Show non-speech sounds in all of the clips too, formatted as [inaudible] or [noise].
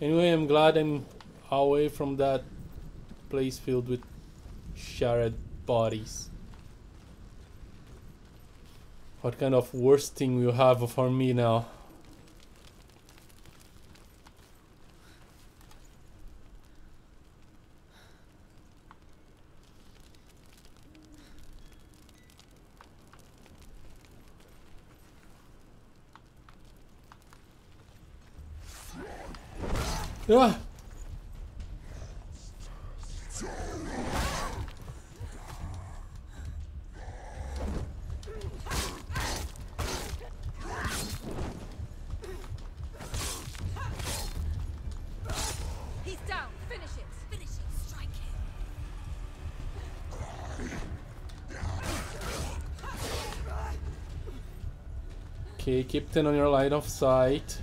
Anyway, I'm glad I'm away from that place filled with shattered bodies. What kind of worst thing will have for me now? It. Okay, keep 10 on your line of sight.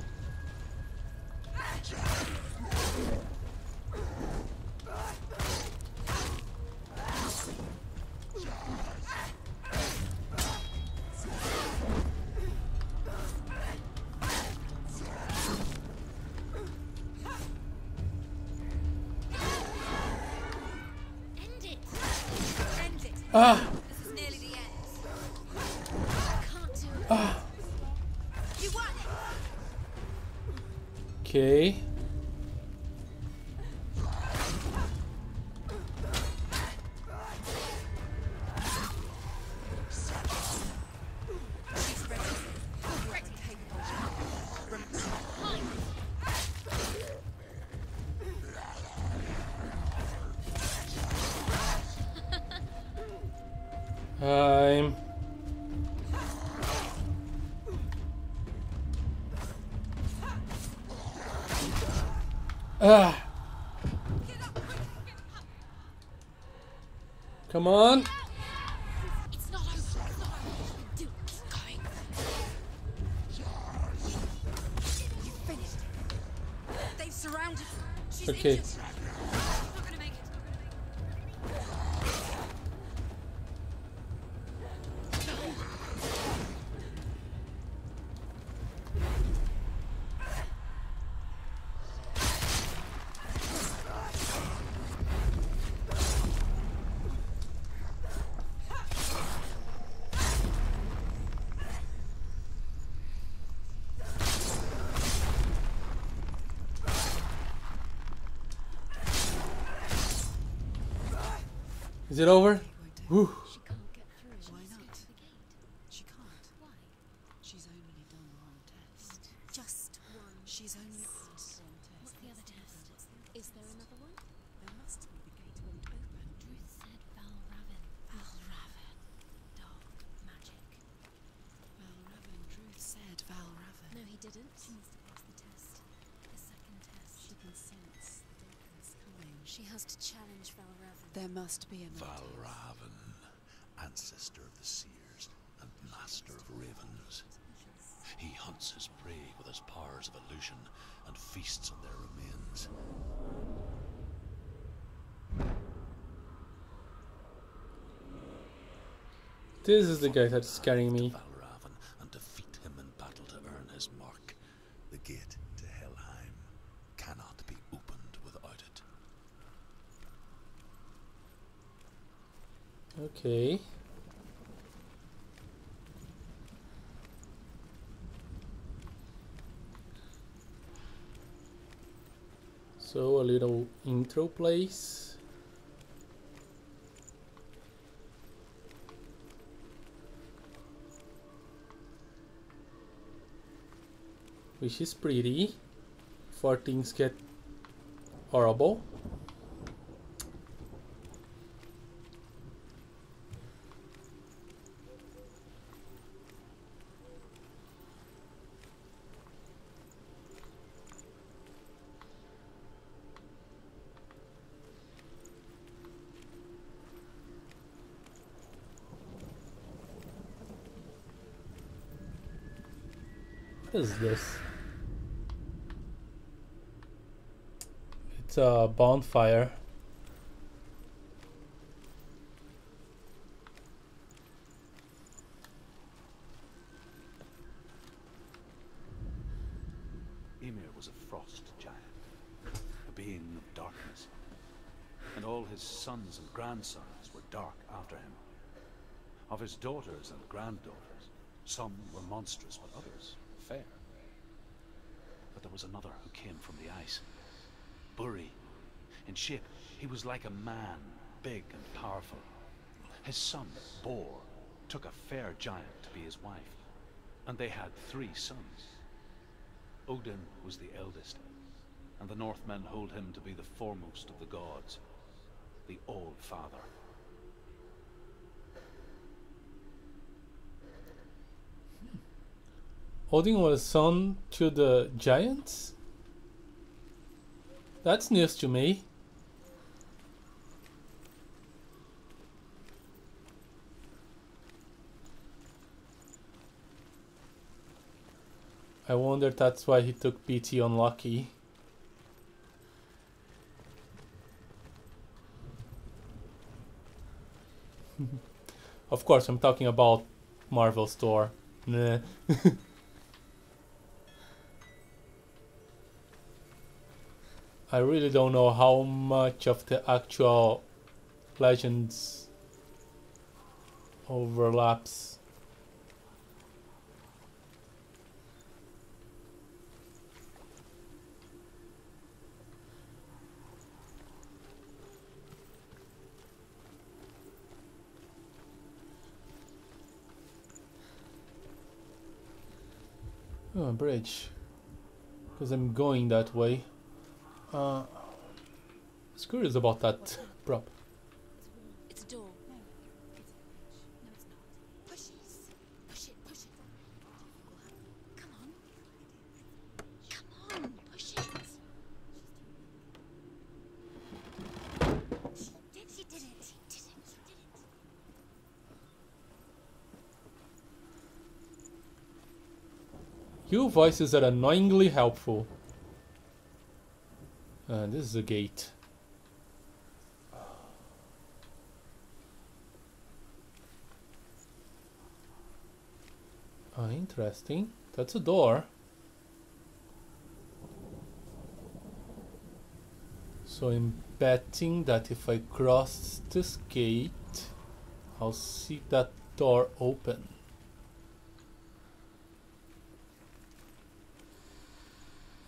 Won it. Okay. I'm. Ah! Come on! It's said it over? he didn't. She must have passed the test. The second test. She can sense the darkness coming. She has to challenge Valravn. There must be another. Valravn, ancestor of the seers and master of ravens. He hunts his prey with his powers of illusion and feasts on their remains. This is the guy that's scaring me. Valravn and defeat him in battle to earn his mark. The gate to Helheim cannot be opened without it. Okay. So a little intro place. Which is pretty before things get horrible. Is this? It's a bonfire. Ymir was a frost giant, a being of darkness. And all his sons and grandsons were dark after him. Of his daughters and granddaughters, some were monstrous, but others fair. But there was another who came from the ice. Buri. In shape, he was like a man, big and powerful. His son, Bor, took a fair giant to be his wife, and they had three sons. Odin was the eldest, and the Northmen hold him to be the foremost of the gods, the All-Father. Odin was son to the giants? That's news to me. I wonder that's why he took pity on Loki. of course, I'm talking about Marvel Store. Nah. [laughs] I really don't know how much of the actual legends overlaps. Oh, bridge. Because I'm going that way. Uh, was curious about that prop. It's a door. No, it's not. Push it. Push it. Push it. Come on. Come on. Push it. She did. She did it. She did it. She did it. You voices are annoyingly helpful. Uh, this is a gate. Ah, interesting. That's a door. So I'm betting that if I cross this gate, I'll see that door open.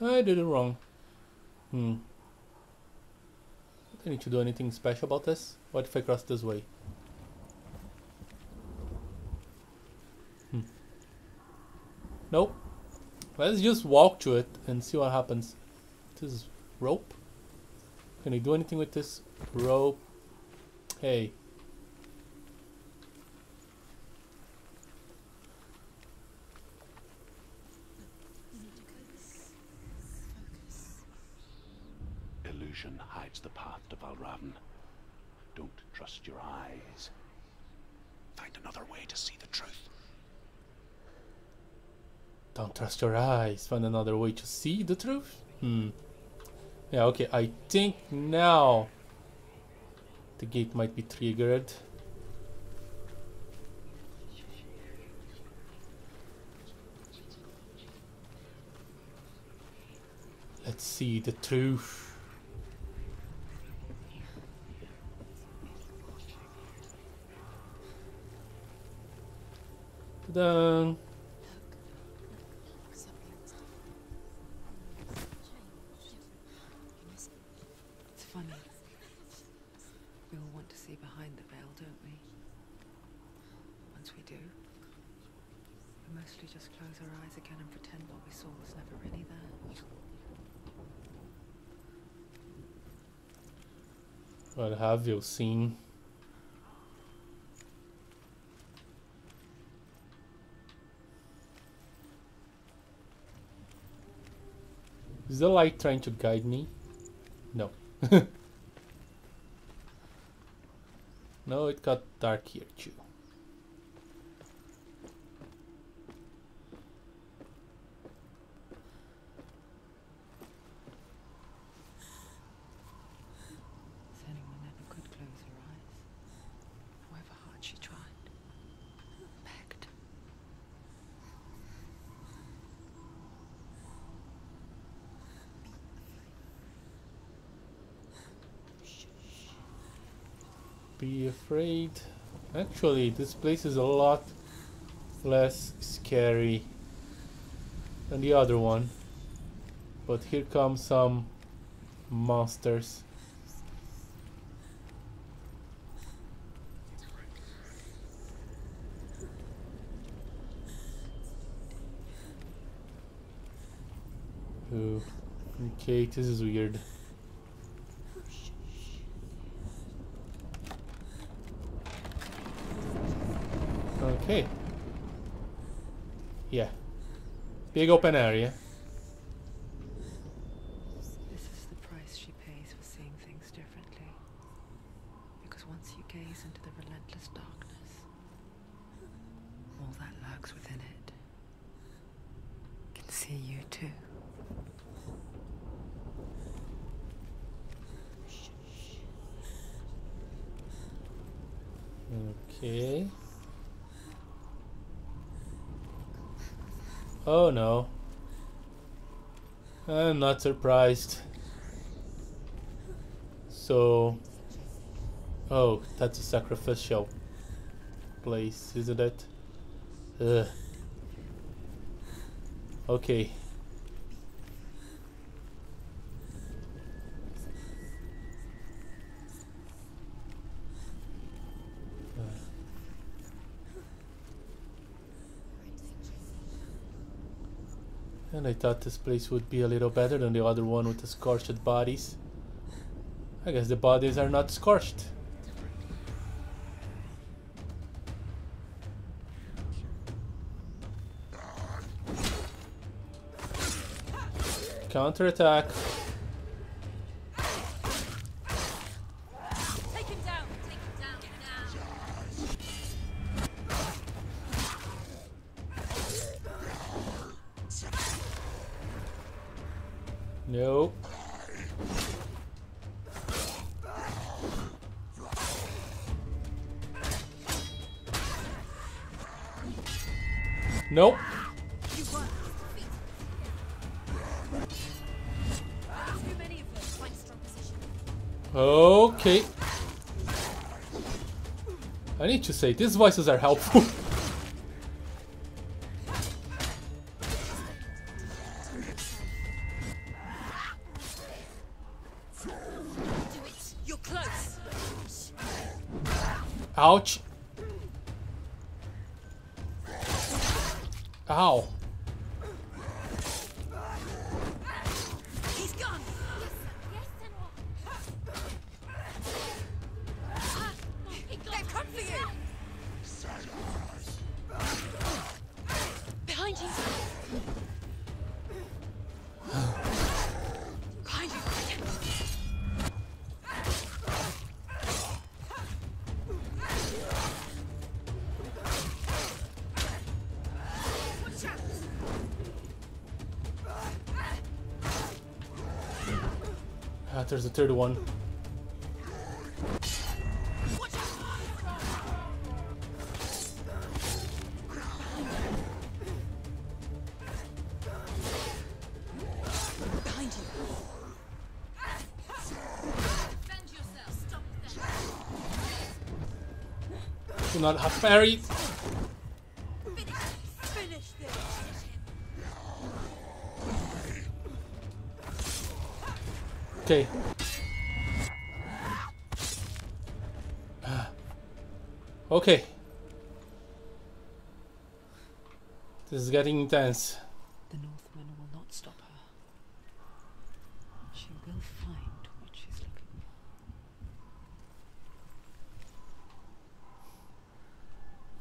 I did it wrong. Hmm. Do I need to do anything special about this? What if I cross this way? Hmm. Nope. Let's just walk to it and see what happens. This is rope. Can I do anything with this rope? Hey. Hides the path to Valravn. Don't trust your eyes. Find another way to see the truth. Don't trust your eyes. Find another way to see the truth. Hmm. Yeah, okay. I think now the gate might be triggered. Let's see the truth. Ta-da! It's funny. We all want to see behind the veil, don't we? Once we do, we mostly just close our eyes again and pretend what we saw was never really there. What have you seen? Is the light trying to guide me? No. [laughs] no, it got dark here too. Senua never could close her eyes. However hard she tried. Begged. Be afraid. Actually, this place is a lot less scary than the other one. But here come some monsters. Ooh. Okay, this is weird. Okay. Yeah. Big open area. This is the price she pays for seeing things differently. Because once you gaze into the relentless darkness, all that lurks within it can see you too. Okay. Oh no. I'm not surprised. So. Oh, that's a sacrificial place, isn't it? Ugh. Okay. And I thought this place would be a little better than the other one with the scorched bodies. I guess the bodies are not scorched. Counter attack. Strong Nope. Okay. I need to say, these voices are helpful. [laughs] alt. Au. Ah, there's a third one. Watch out. Behind you. Defend yourself. Stop them. Do not have parry. Okay. [sighs] Okay. This is getting intense. The Northmen will not stop her. She will find what she's looking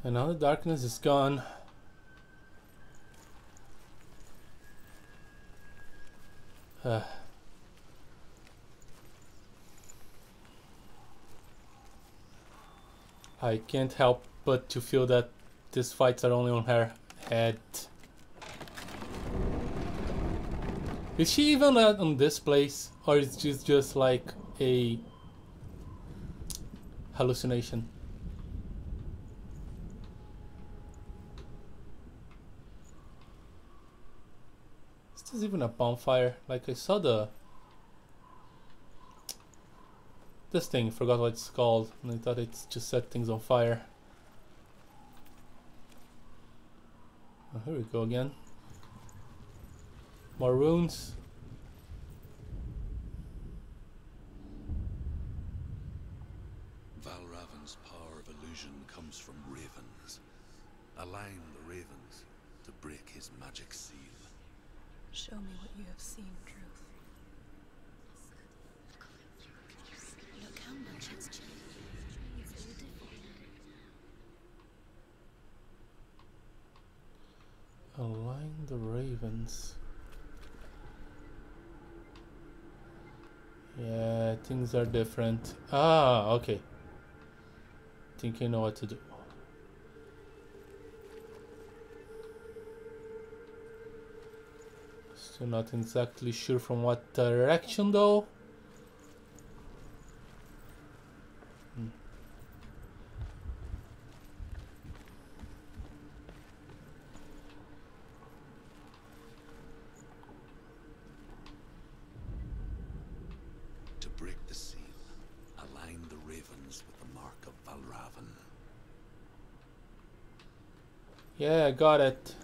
for. And now the darkness is gone. Uh. [sighs] I can't help but to feel that these fights are only on her head. Is she even on this place? Or is this just like a hallucination? Is this even a bonfire? Like I saw the This thing, forgot what it's called. And I thought it just set things on fire. Oh, here we go again. More runes. Valravn's power of illusion comes from ravens. Align the ravens to break his magic seal. Show me what you have seen, Truth. Look how much it's changed. It's all different. Align the ravens. Yeah, things are different. Ah, okay. Think you know what to do. Still not exactly sure from what direction though. Hmm. To break the seal, align the ravens with the mark of Valravn. Yeah, got it.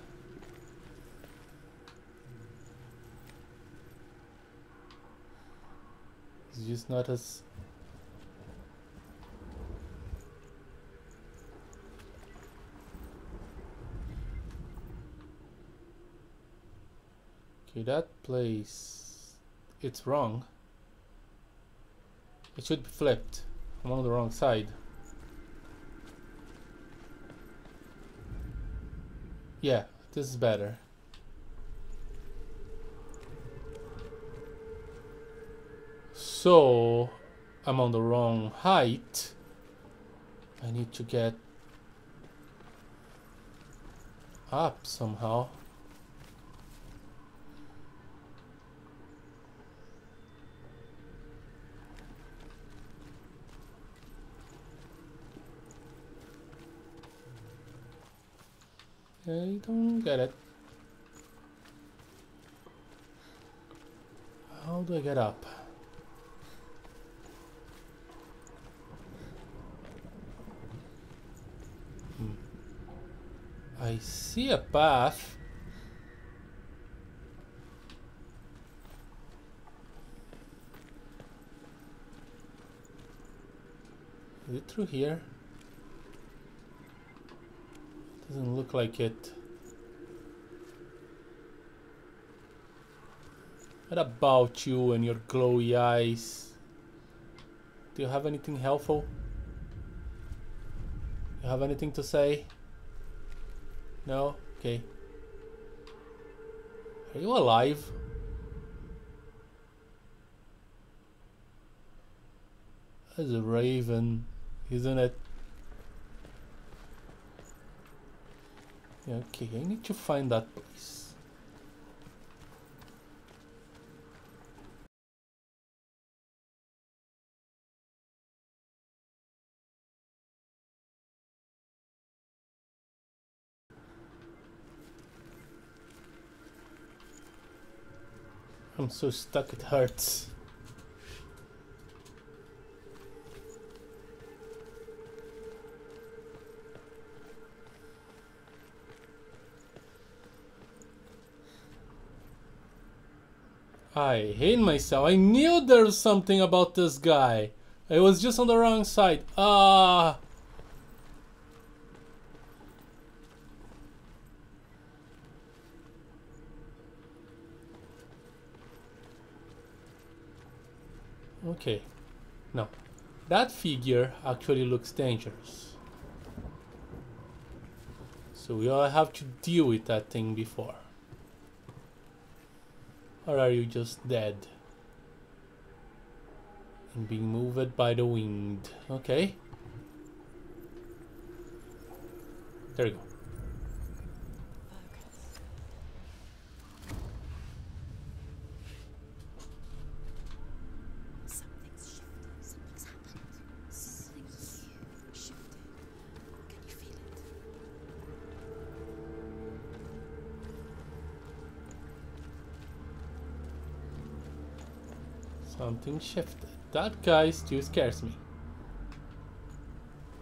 It's just not as Okay, that place it's wrong. It should be flipped. I'm on the wrong side. Yeah, this is better. So, I'm on the wrong height. I need to get up somehow. I don't get it. How do I get up? Hmm. I see a path. Is it through here? Doesn't look like it. What about you and your glowy eyes? Do you have anything helpful? You have anything to say? No? Okay. Are you alive? That's a raven, isn't it? Okay, I need to find that place. I'm so stuck it hurts. I hate myself. I knew there was something about this guy. I was just on the wrong side. Ah. Okay. No. That figure actually looks dangerous. So we all have to deal with that thing before. Or are you just dead? And being moved by the wind. Okay. There you go. Something shifted. that guy still scares me.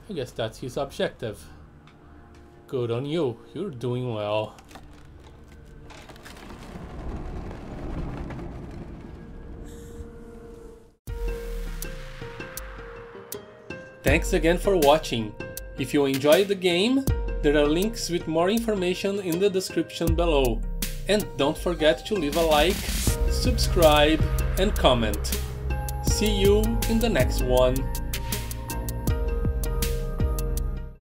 I guess that's his objective. Good on you, you're doing well. Thanks again for watching. If you enjoyed the game, there are links with more information in the description below. And don't forget to leave a like, subscribe and comment. See you in the next one.